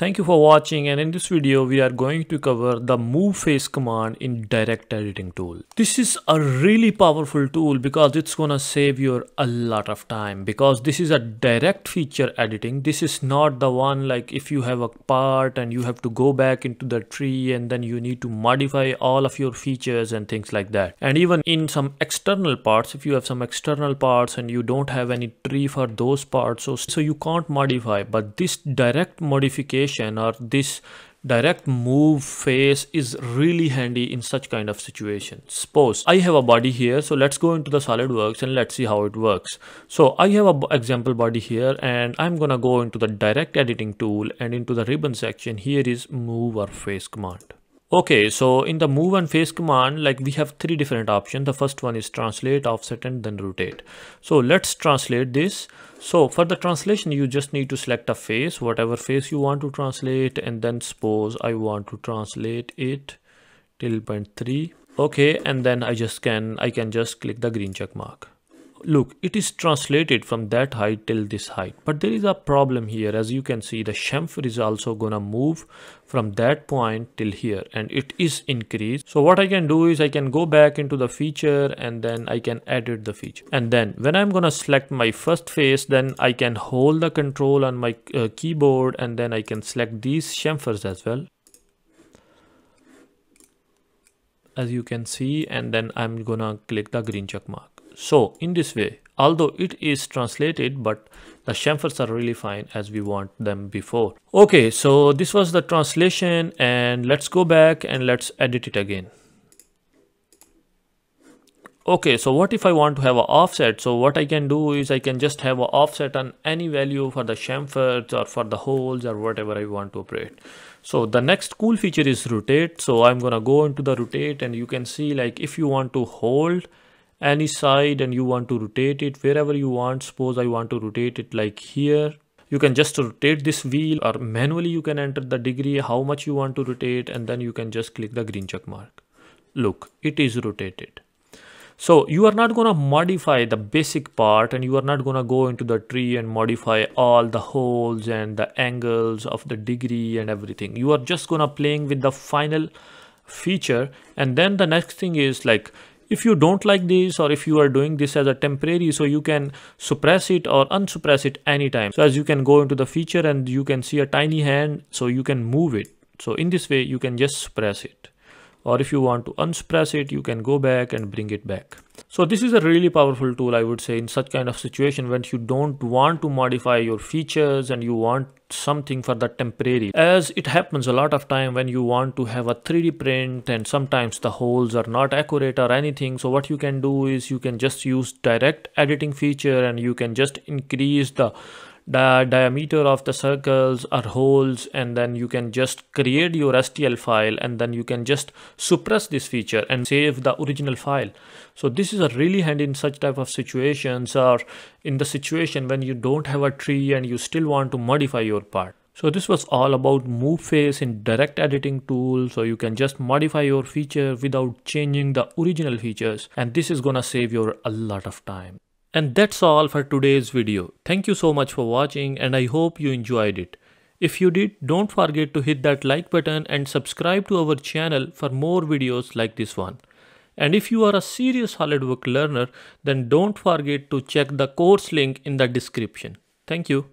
Thank you for watching and in this video we are going to cover the move face command in direct editing tool. This is a really powerful tool because it's gonna save you a lot of time because this is a direct feature editing. This is not the one like if you have a part and you have to go back into the tree and then you need to modify all of your features and things like that. And even in some external parts, if you have some external parts and you don't have any tree for those parts, so, so you can't modify but this direct modification or this direct move face is really handy in such kind of situation. Suppose i have a body here so let's go into the solidworks and let's see how it works. So i have a example body here and i'm gonna go into the direct editing tool and into the ribbon section. Here is move or face command Okay, so in the move and face command, like we have three different options. The first one is translate, offset, and then rotate. So let's translate this. So for the translation, you just need to select a face, whatever face you want to translate, and then suppose I want to translate it till point three. Okay, and then I just can I can just click the green check mark look it is translated from that height till this height but there is a problem here. As you can see the chamfer is also gonna move from that point till here and it is increased. So what i can do is i can go back into the feature and then i can edit the feature. And then when i'm gonna select my first face then i can hold the control on my uh, keyboard and then i can select these chamfers as well. As you can see and then i'm gonna click the green check mark so in this way, although it is translated, but the chamfers are really fine as we want them before. Okay, so this was the translation and let's go back and let's edit it again. Okay, so what if I want to have an offset? So what I can do is I can just have an offset on any value for the chamfers or for the holes or whatever I want to operate. So the next cool feature is rotate. So I'm gonna go into the rotate and you can see like if you want to hold any side and you want to rotate it wherever you want suppose i want to rotate it like here you can just rotate this wheel or manually you can enter the degree how much you want to rotate and then you can just click the green check mark. Look it is rotated. So you are not going to modify the basic part and you are not going to go into the tree and modify all the holes and the angles of the degree and everything. You are just going to playing with the final feature and then the next thing is like if you don't like this or if you are doing this as a temporary so you can suppress it or unsuppress it anytime. So as you can go into the feature and you can see a tiny hand so you can move it. So in this way you can just suppress it. Or if you want to unsuppress it you can go back and bring it back so this is a really powerful tool i would say in such kind of situation when you don't want to modify your features and you want something for the temporary. As it happens a lot of time when you want to have a 3d print and sometimes the holes are not accurate or anything so what you can do is you can just use direct editing feature and you can just increase the the diameter of the circles or holes and then you can just create your STL file and then you can just suppress this feature and save the original file. So this is a really handy in such type of situations or in the situation when you don't have a tree and you still want to modify your part. So this was all about move face in direct editing tool so you can just modify your feature without changing the original features and this is gonna save you a lot of time. And that's all for today's video. Thank you so much for watching and I hope you enjoyed it. If you did, don't forget to hit that like button and subscribe to our channel for more videos like this one. And if you are a serious SolidWorks learner, then don't forget to check the course link in the description. Thank you.